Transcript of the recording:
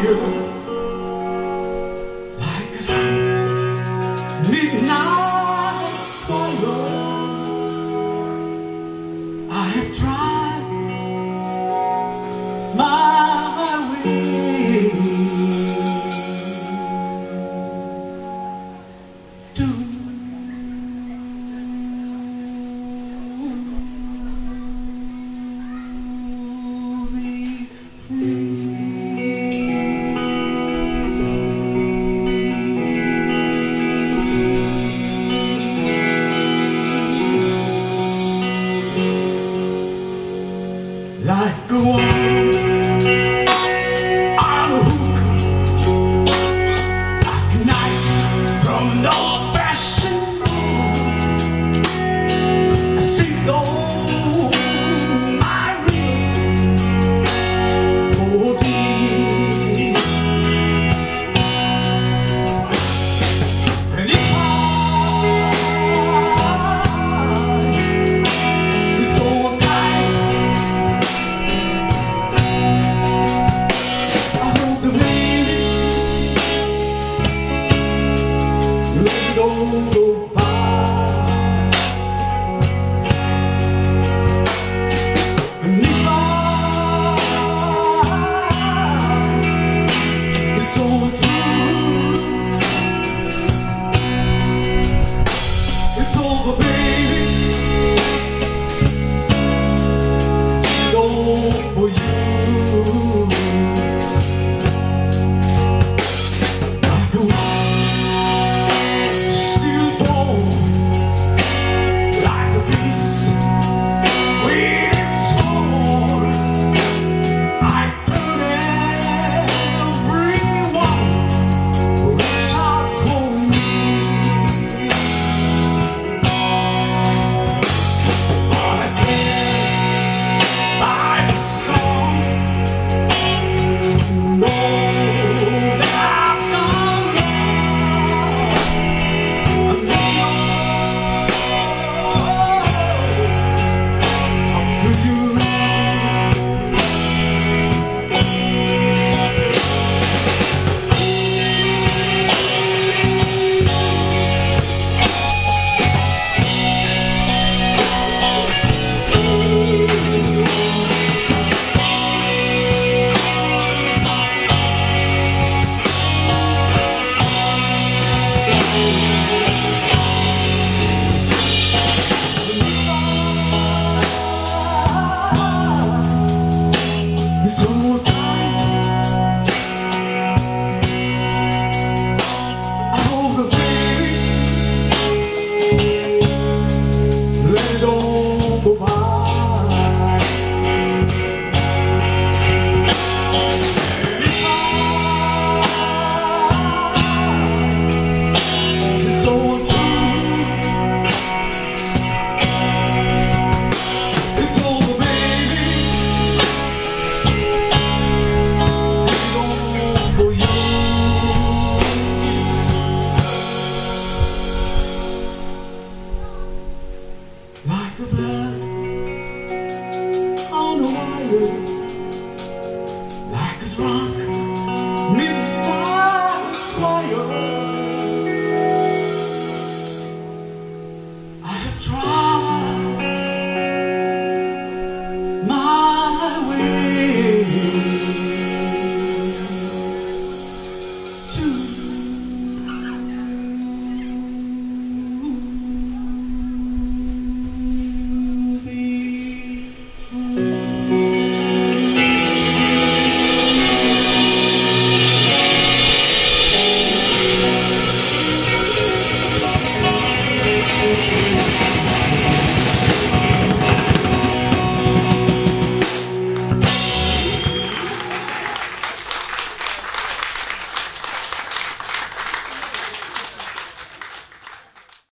wire, like a midnight Música sont Música Goodbye.